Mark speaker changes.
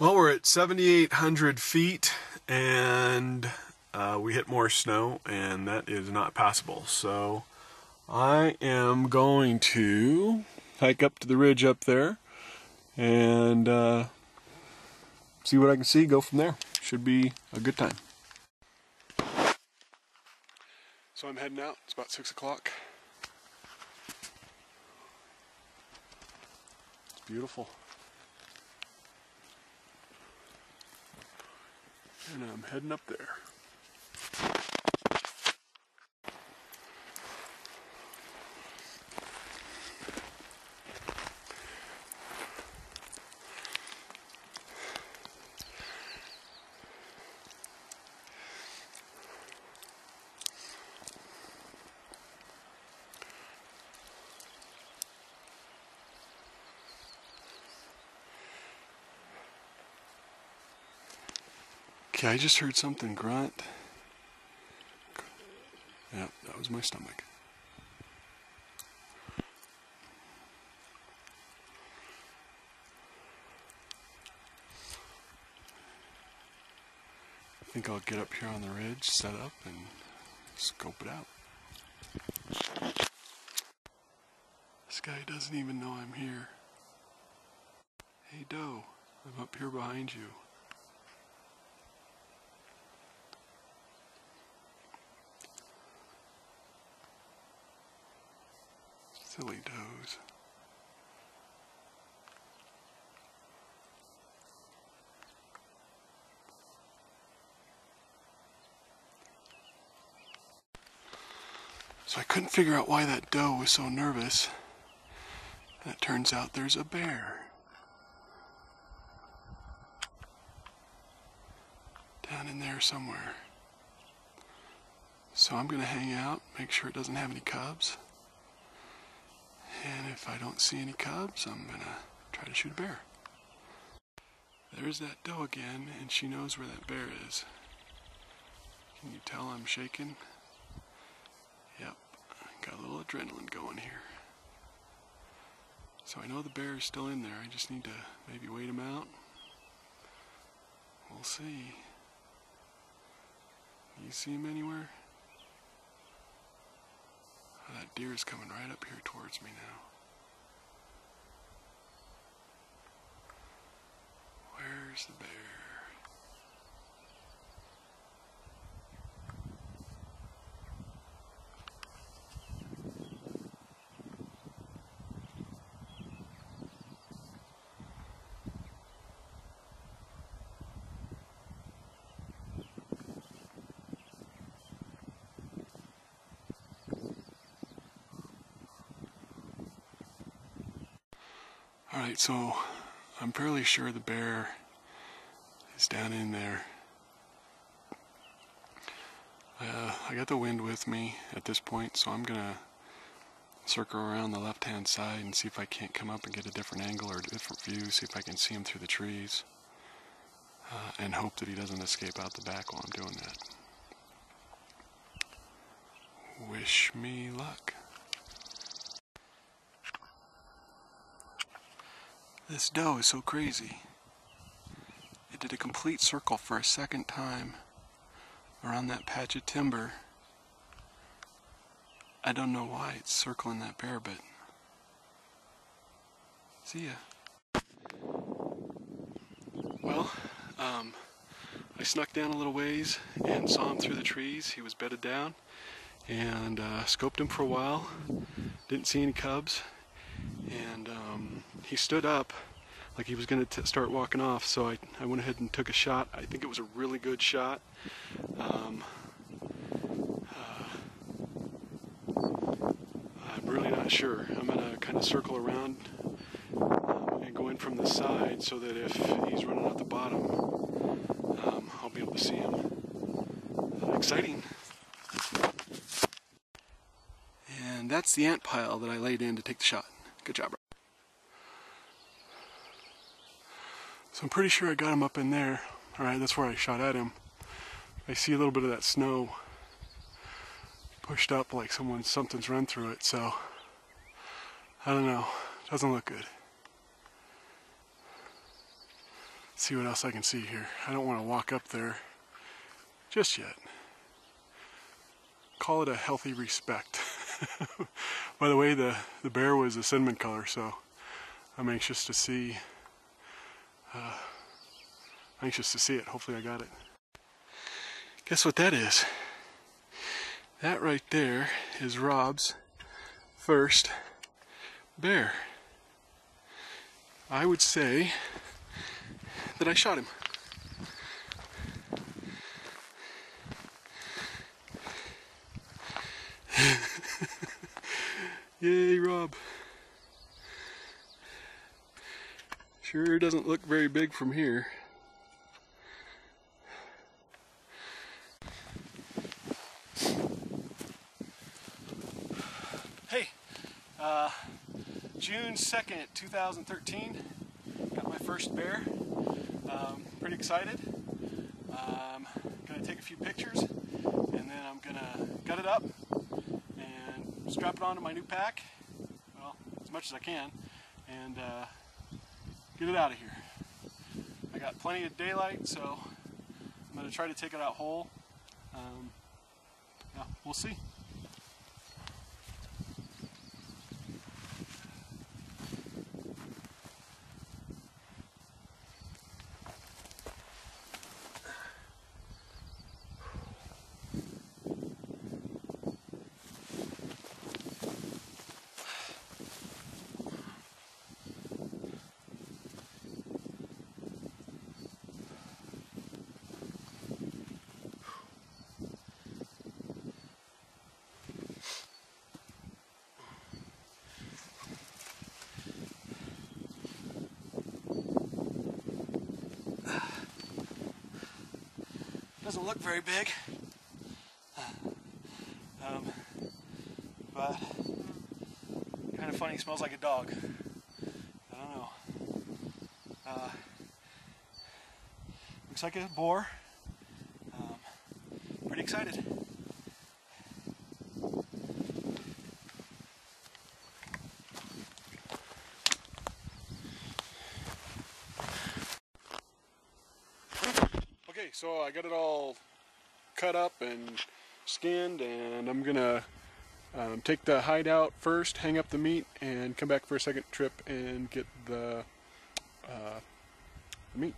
Speaker 1: Well, we're at 7,800 feet and uh, we hit more snow and that is not passable. So I am going to hike up to the ridge up there and uh, see what I can see, go from there. Should be a good time. So I'm heading out. It's about 6 o'clock. It's beautiful. And I'm heading up there. Okay, I just heard something grunt. Yeah, that was my stomach. I think I'll get up here on the ridge, set up, and scope it out. This guy doesn't even know I'm here. Hey Doe, I'm up here behind you. Silly. So I couldn't figure out why that doe was so nervous. And it turns out there's a bear. Down in there somewhere. So I'm going to hang out, make sure it doesn't have any cubs. And if I don't see any cubs, I'm gonna try to shoot a bear. There's that doe again, and she knows where that bear is. Can you tell I'm shaking? Yep, got a little adrenaline going here. So I know the bear is still in there, I just need to maybe wait him out. We'll see. You see him anywhere? That deer is coming right up here towards me now. Where's the bear? Alright, so I'm fairly sure the bear is down in there. Uh, I got the wind with me at this point, so I'm gonna circle around the left hand side and see if I can't come up and get a different angle or a different view, see if I can see him through the trees, uh, and hope that he doesn't escape out the back while I'm doing that. Wish me luck. This doe is so crazy. It did a complete circle for a second time around that patch of timber. I don't know why it's circling that bear, but see ya. Well, um, I snuck down a little ways and saw him through the trees. He was bedded down and uh, scoped him for a while. Didn't see any cubs and um, he stood up like he was going to start walking off so I, I went ahead and took a shot. I think it was a really good shot. Um, uh, I'm really not sure. I'm going to kind of circle around um, and go in from the side so that if he's running out the bottom um, I'll be able to see him. Uh, exciting. And that's the ant pile that I laid in to take the shot Good job. So I'm pretty sure I got him up in there. Alright, that's where I shot at him. I see a little bit of that snow pushed up like someone something's run through it, so I don't know. Doesn't look good. see what else I can see here. I don't want to walk up there just yet. Call it a healthy respect. By the way, the, the bear was a cinnamon color, so I'm anxious to see uh, anxious to see it. Hopefully I got it. Guess what that is? That right there is Rob's first bear. I would say that I shot him. Yay, Rob. Sure doesn't look very big from here. Hey, uh, June 2nd, 2013, got my first bear. Um, pretty excited. Um, gonna take a few pictures and then I'm gonna gut it up strap it onto my new pack, well, as much as I can, and uh, get it out of here. I got plenty of daylight, so I'm gonna try to take it out whole. Um, yeah, we'll see. Doesn't look very big. Um, but kind of funny, smells like a dog. I don't know. Uh, looks like a boar. Um, pretty excited. So I got it all cut up and skinned and I'm gonna um, take the hide out first, hang up the meat, and come back for a second trip and get the, uh, the meat.